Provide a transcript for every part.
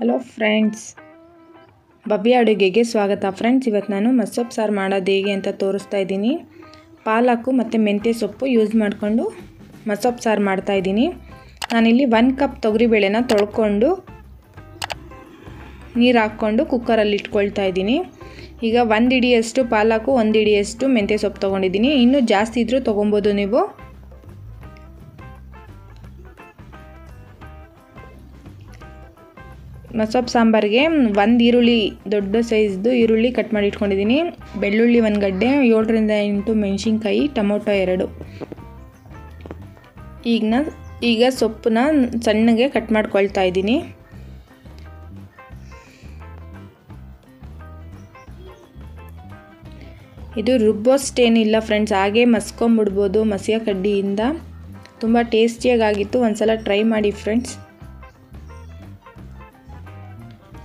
Hello friends ಬಬ್ಬಿ ಅಡುಗೆಗೆ ಸ್ವಾಗತ. Friends, ಇವತ್ತು ನಾನು ಮಸೊಪ್ಪು ಸಾರು ಮಾಡೋದು ಹೇಗೆ ಅಂತ ತೋರಿಸ್ತಾ ಇದ್ದೀನಿ. ಪಾಲಕು ಮತ್ತು ಮೆಂತ್ಯ ಸೊಪ್ಪು ಯೂಸ್ ಮಾಡಿಕೊಂಡು ಮಸೊಪ್ಪು ಸಾರು ಮಾಡ್ತಾಯಿದ್ದೀನಿ ನಾನಿಲ್ಲಿ ಒನ್ ಕಪ್ ತೊಗರಿಬೇಳೆನ ತೊಳ್ಕೊಂಡು ನೀರು ಹಾಕ್ಕೊಂಡು ಕುಕ್ಕರಲ್ಲಿ ಇಟ್ಕೊಳ್ತಾ ಇದ್ದೀನಿ. ಈಗ ಒಂದು ಇಡಿಯಷ್ಟು ಪಾಲಕು, ಒಂದು ಇಡಿಯಷ್ಟು ಮೆಂತ್ಯ ಸೊಪ್ಪು ತೊಗೊಂಡಿದ್ದೀನಿ. ಇನ್ನೂ ಜಾಸ್ತಿ ಇದ್ದರೂ ತೊಗೊಬೋದು ನೀವು. ಮಸೊಪ್ಪು ಸಾಂಬಾರಿಗೆ ಒಂದು ಈರುಳ್ಳಿ, ದೊಡ್ಡ ಸೈಜ್ದು ಈರುಳ್ಳಿ ಕಟ್ ಮಾಡಿ ಇಟ್ಕೊಂಡಿದ್ದೀನಿ ಬೆಳ್ಳುಳ್ಳಿ ಒಂದು ಗಡ್ಡೆ ಏಳರಿಂದ ಎಂಟು ಮೆಣಸಿನ್ಕಾಯಿ, ಟೊಮೊಟೊ ಎರಡು. ಈಗ ಈಗ ಸೊಪ್ಪನ್ನ ಸಣ್ಣಗೆ ಕಟ್ ಮಾಡ್ಕೊಳ್ತಾ ಇದ್ದೀನಿ ಇದು ರುಬ್ಬೋಷ್ಟೇನಿಲ್ಲ ಫ್ರೆಂಡ್ಸ್ ಹಾಗೆ ಮಸ್ಕೊಂಬಿಡ್ಬೋದು ಮಸಿಯ ಕಡ್ಡಿಯಿಂದ. ತುಂಬ ಟೇಸ್ಟಿಯಾಗಿತ್ತು ಒಂದ್ಸಲ ಟ್ರೈ ಮಾಡಿ ಫ್ರೆಂಡ್ಸ್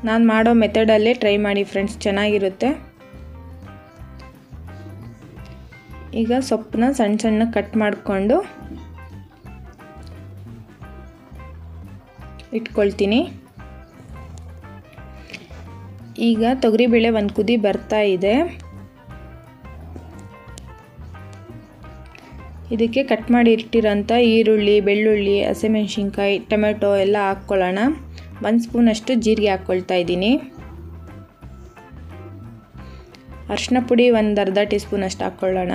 ನಾನು ಮಾಡೋ ಮೆಥಡಲ್ಲೇ ಟ್ರೈ ಮಾಡಿ ಫ್ರೆಂಡ್ಸ್, ಚೆನ್ನಾಗಿರುತ್ತೆ. ಈಗ ಸೊಪ್ಪನ್ನ ಸಣ್ಣ ಸಣ್ಣ ಕಟ್ ಮಾಡಿಕೊಂಡು ಇಟ್ಕೊಳ್ತೀನಿ. ಈಗ ತೊಗರಿಬೇಳೆ ಒಂದು ಕುದಿ ಬರ್ತಾ ಇದೆ. ಇದಕ್ಕೆ ಕಟ್ ಮಾಡಿ ಇಟ್ಟಿರೋಂಥ ಈರುಳ್ಳಿ, ಬೆಳ್ಳುಳ್ಳಿ, ಹಸಿಮೆಣ್ಸಿನ್ಕಾಯಿ, ಟೊಮೆಟೊ ಎಲ್ಲ ಹಾಕ್ಕೊಳ್ಳೋಣ. ಒಂದು ಸ್ಪೂನಷ್ಟು ಜೀರಿಗೆ ಹಾಕ್ಕೊಳ್ತಾ ಇದ್ದೀನಿ. ಅರಿಶಿನ ಪುಡಿ ಒಂದು ಅರ್ಧ ಟೀ ಸ್ಪೂನಷ್ಟು ಹಾಕ್ಕೊಳ್ಳೋಣ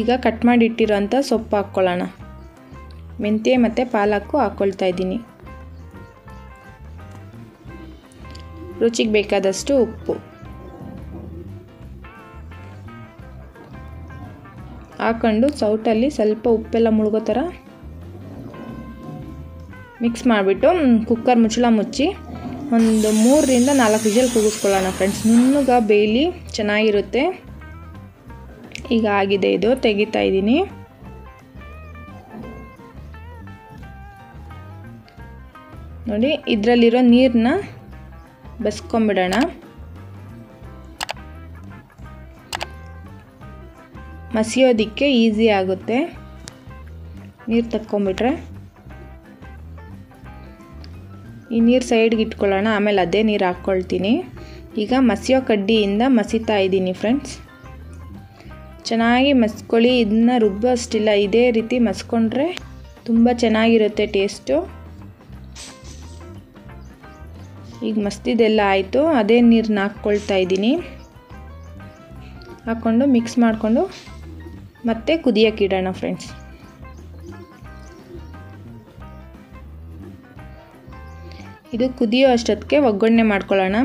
ಈಗ ಕಟ್ ಮಾಡಿ ಇಟ್ಟಿರೋಂಥ ಸೊಪ್ಪು ಹಾಕ್ಕೊಳ್ಳೋಣ ಮೆಂತ್ಯ ಮತ್ತು ಪಾಲಕ್ಕು ಹಾಕ್ಕೊಳ್ತಾ ಇದ್ದೀನಿ. ರುಚಿಗೆ ಬೇಕಾದಷ್ಟು ಉಪ್ಪು. ಹಾಕೊಂಡು ಸೌಟಲ್ಲಿ ಸ್ವಲ್ಪ ಉಪ್ಪೆಲ್ಲ ಮುಳುಗೋ ಥರ ಮಿಕ್ಸ್ ಮಾಡಿಬಿಟ್ಟು ಕುಕ್ಕರ್ ಮುಚ್ಚಳ ಮುಚ್ಚಿ ಒಂದು ಮೂರರಿಂದ ನಾಲ್ಕು ವಿಜಲ್ ಕೂಗಿಸ್ಕೊಳ್ಳೋಣ ಫ್ರೆಂಡ್ಸ್ ನುಣ್ಣಗ ಬೇಯಲಿ, ಚೆನ್ನಾಗಿರುತ್ತೆ. ಈಗ ಆಗಿದೆ ಇದು, ತೆಗಿತಾ ಇದ್ದೀನಿ. ನೋಡಿ, ಇದರಲ್ಲಿರೋ ನೀರನ್ನ ಬಸ್ಕೊಂಬಿಡೋಣ. ಮಸಿಯೋದಕ್ಕೆ ಈಸಿ ಆಗುತ್ತೆ. ನೀರು ತಕ್ಕೊಂಬಿಟ್ರೆ. ಈ ನೀರು ಸೈಡ್ಗೆ ಇಟ್ಕೊಳ್ಳೋಣ, ಆಮೇಲೆ ಅದೇ ನೀರು ಹಾಕ್ಕೊಳ್ತೀನಿ. ಈಗ ಮಸಿಯೋ ಕಡ್ಡಿಯಿಂದ ಮಸಿತಾ ಇದ್ದೀನಿ ಫ್ರೆಂಡ್ಸ್ ಚೆನ್ನಾಗಿ ಮಸ್ಕೊಳ್ಳಿ ಇದನ್ನ ರುಬ್ಬೋಷ್ಟಿಲ್ಲ ಇದೇ ರೀತಿ ಮಸ್ಕೊಂಡ್ರೆ ತುಂಬ ಚೆನ್ನಾಗಿರುತ್ತೆ ಟೇಸ್ಟು ಈಗ ಮಸ್ತಿದೆಲ್ಲ ಆಯಿತು, ಅದೇ ನೀರನ್ನ ಹಾಕ್ಕೊಳ್ತಾ ಇದ್ದೀನಿ. ಹಾಕ್ಕೊಂಡು ಮಿಕ್ಸ್ ಮಾಡಿಕೊಂಡು ಮತ್ತೆ ಕುದಿಯೋಕೆ ಇಡೋಣ ಫ್ರೆಂಡ್ಸ್ ಇದು ಕುದಿಯೋ ಅಷ್ಟೊತ್ತಿಗೆ ಒಗ್ಗರಣೆ ಮಾಡ್ಕೊಳ್ಳೋಣ.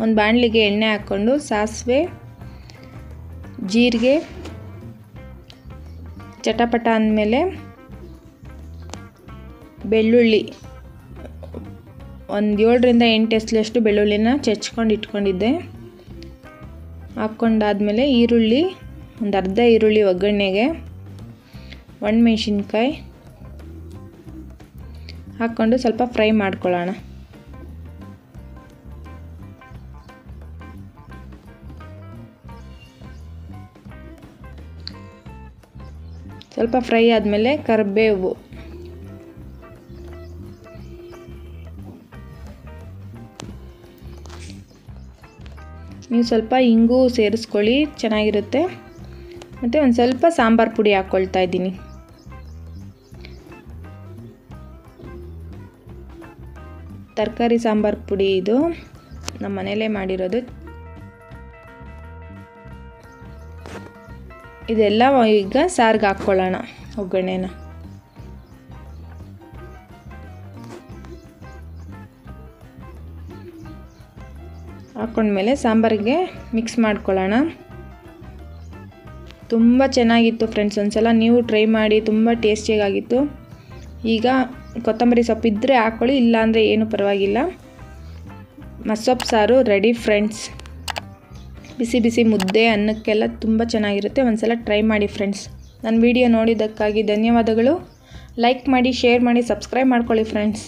ಒಂದು ಬಾಣಲಿಗೆ ಎಣ್ಣೆ ಹಾಕ್ಕೊಂಡು ಸಾಸಿವೆ, ಜೀರಿಗೆ, ಚಟಪಟ ಅಂದಮೇಲೆ ಬೆಳ್ಳುಳ್ಳಿ. ಒಂದು ಏಳರಿಂದ ಎಂಟು ಎಸ್ಲಷ್ಟು ಬೆಳ್ಳುಳ್ಳಿನ ಚಚ್ಕೊಂಡು ಇಟ್ಕೊಂಡಿದ್ದೆ. ಹಾಕ್ಕೊಂಡಾದ್ಮೇಲೆ ಈರುಳ್ಳಿ ಒಂದು ಅರ್ಧ ಈರುಳ್ಳಿ ಒಗ್ಗರಣೆಗೆ ಒಣಮೆಣ್ಸಿನ್ಕಾಯಿ ಹಾಕ್ಕೊಂಡು ಸ್ವಲ್ಪ ಫ್ರೈ ಮಾಡ್ಕೊಳ್ಳೋಣ. ಸ್ವಲ್ಪ ಫ್ರೈ ಆದಮೇಲೆ ಕರಿಬೇವು. ನೀವು ಸ್ವಲ್ಪ ಇಂಗು ಸೇರಿಸ್ಕೊಳ್ಳಿ, ಚೆನ್ನಾಗಿರುತ್ತೆ. ಮತ್ತು ಒಂದು ಸ್ವಲ್ಪ ಸಾಂಬಾರು ಪುಡಿ ಹಾಕ್ಕೊಳ್ತಾ ಇದ್ದೀನಿ. ತರಕಾರಿ ಸಾಂಬಾರು ಪುಡಿ ಇದು. ನಮ್ಮ ಮನೇಲೇ ಮಾಡಿರೋದು. ಇದೆಲ್ಲ ಈಗ ಸಾರಿಗೆ ಹಾಕ್ಕೊಳ್ಳೋಣ ಒಗ್ಗರಣೆನ. ಹಾಕ್ಕೊಂಡ್ಮೇಲೆ ಸಾಂಬಾರಿಗೆ ಮಿಕ್ಸ್ ಮಾಡ್ಕೊಳ್ಳೋಣ. ತುಂಬ ಚೆನ್ನಾಗಿತ್ತು ಫ್ರೆಂಡ್ಸ್ ಒಂದ್ಸಲ ನೀವು ಟ್ರೈ ಮಾಡಿ ತುಂಬ ಟೇಸ್ಟಿಯಾಗಿತ್ತು ಈಗ ಕೊತ್ತಂಬರಿ ಸೊಪ್ಪು ಇದ್ದರೆ ಹಾಕ್ಕೊಳ್ಳಿ ಇಲ್ಲಾಂದರೆ ಏನು ಪರವಾಗಿಲ್ಲ. ಮಸೊಪ್ಪು ಸಾರು ರೆಡಿ ಫ್ರೆಂಡ್ಸ್ ಬಿಸಿ ಬಿಸಿ ಮುದ್ದೆ, ಅನ್ನಕ್ಕೆಲ್ಲ ತುಂಬ ಚೆನ್ನಾಗಿರುತ್ತೆ. ಒಂದ್ಸಲ ಟ್ರೈ ಮಾಡಿ ಫ್ರೆಂಡ್ಸ್ ನನ್ನ ವಿಡಿಯೋ ನೋಡಿದ್ದಕ್ಕಾಗಿ ಧನ್ಯವಾದಗಳು. ಲೈಕ್ ಮಾಡಿ ಶೇರ್ ಮಾಡಿ ಸಬ್ಸ್ಕ್ರೈಬ್ ಮಾಡ್ಕೊಳ್ಳಿ ಫ್ರೆಂಡ್ಸ್